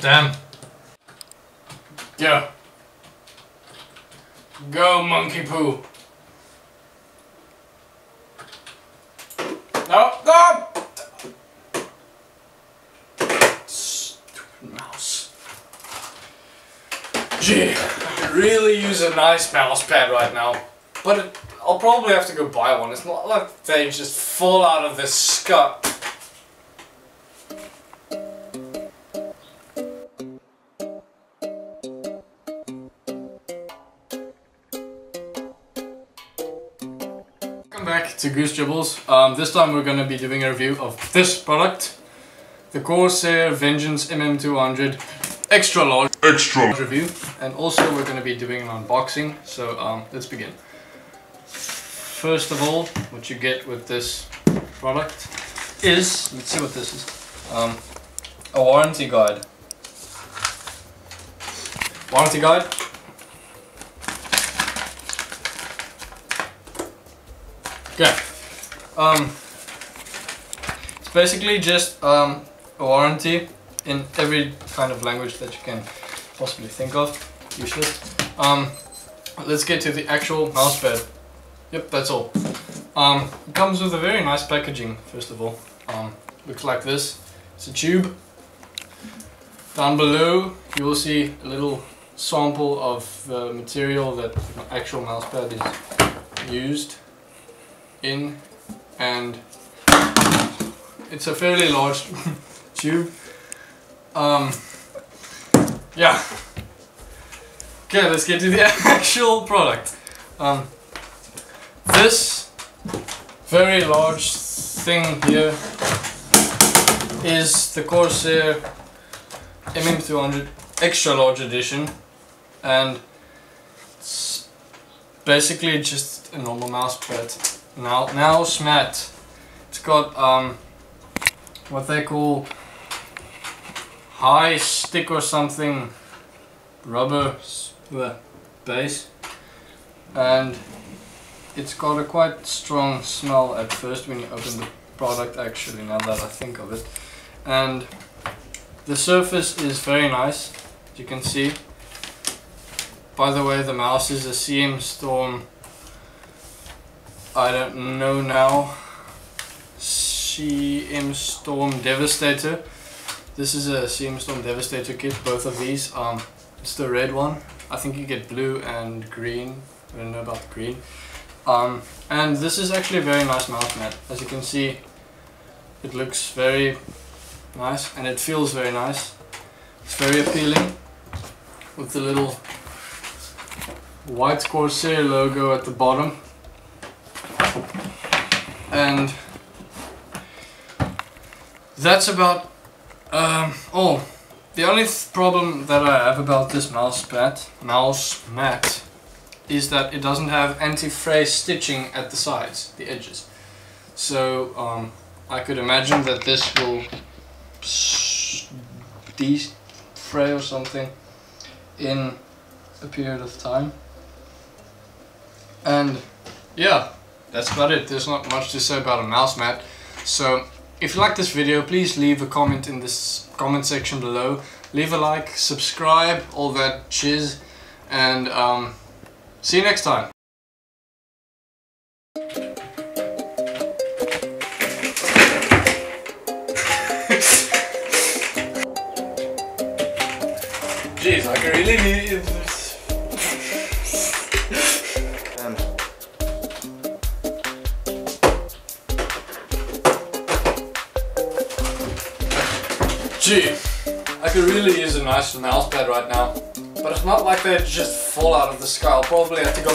Damn. Yeah. Go, monkey poo. No, no! Stupid mouse. Gee, I could really use a nice mouse pad right now. But it, I'll probably have to go buy one. It's not like they just fall out of this sky. Welcome back to Goose Jibbles. Um, this time we're going to be doing a review of this product. The Corsair Vengeance MM200 Extra Large Extra. review. And also we're going to be doing an unboxing. So um, let's begin. First of all, what you get with this product is, let's see what this is, um, a warranty guide. Warranty guide. Okay. Um, it's basically just um, a warranty in every kind of language that you can possibly think of. Useless. Um, let's get to the actual mousepad. Yep, that's all. Um, it comes with a very nice packaging, first of all. Um, looks like this. It's a tube. Down below, you will see a little sample of the material that the actual mousepad is used in, and it's a fairly large tube. Um, yeah. Okay, let's get to the actual product. Um, this very large thing here is the Corsair MM200 extra large edition and it's basically just a normal mouse pad. Now, now mat. It's got um, what they call high stick or something. Rubber uh, base. And it's got a quite strong smell at first when you open the product actually now that I think of it. And the surface is very nice as you can see. By the way the mouse is a CM Storm I don't know now CM Storm Devastator this is a CM Storm Devastator kit both of these um, it's the red one I think you get blue and green I don't know about green um, and this is actually a very nice mouse mat. As you can see, it looks very nice and it feels very nice. It's very appealing with the little white Corsair logo at the bottom. And that's about um, all. The only th problem that I have about this mouse mat, mouse mat, is that it doesn't have anti-fray stitching at the sides, the edges. So um, I could imagine that this will defray or something in a period of time. And yeah, that's about it. There's not much to say about a mouse mat. So if you like this video, please leave a comment in this comment section below. Leave a like, subscribe, all that chiz, and um, See you next time. Jeez, I can really need Gee, I could really use a nice mouse pad right now. But it's not like they just fall out of the sky. I'll probably have to go